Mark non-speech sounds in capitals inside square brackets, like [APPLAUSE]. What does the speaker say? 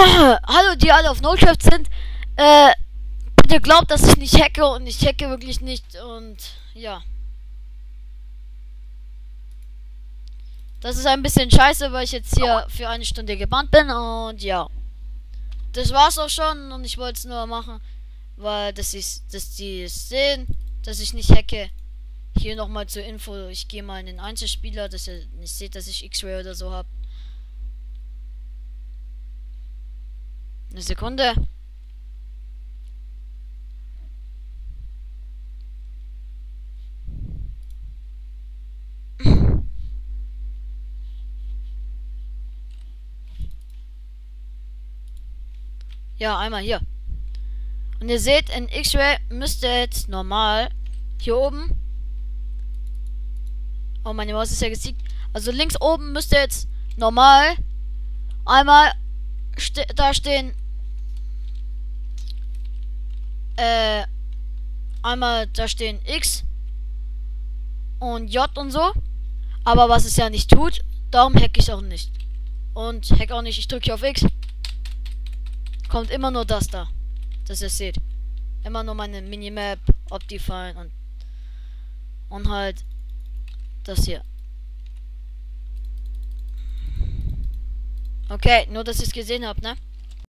[COUGHS] Hallo, die alle auf NoCraft sind. Äh, bitte glaubt, dass ich nicht hacke und ich hacke wirklich nicht und ja. Das ist ein bisschen scheiße, weil ich jetzt hier für eine Stunde gebannt bin und ja. Das war's auch schon und ich wollte es nur machen, weil das ist, dass die es sehen, dass ich nicht hacke. Hier nochmal zur Info, ich gehe mal in den Einzelspieler, dass ihr nicht seht, dass ich X-Ray oder so habe. Eine Sekunde. Ja, einmal hier. Und ihr seht, in X-Ray müsste jetzt normal hier oben. Oh, meine Maus ist ja gesiegt. Also links oben müsste jetzt normal einmal ste da stehen. Äh, einmal da stehen X und J und so. Aber was es ja nicht tut, darum hack ich auch nicht. Und hack auch nicht. Ich drücke auf X. Kommt immer nur das da. Dass ihr seht. Immer nur meine Minimap, Optifine und und halt das hier. Okay, nur dass ich es gesehen habe, ne?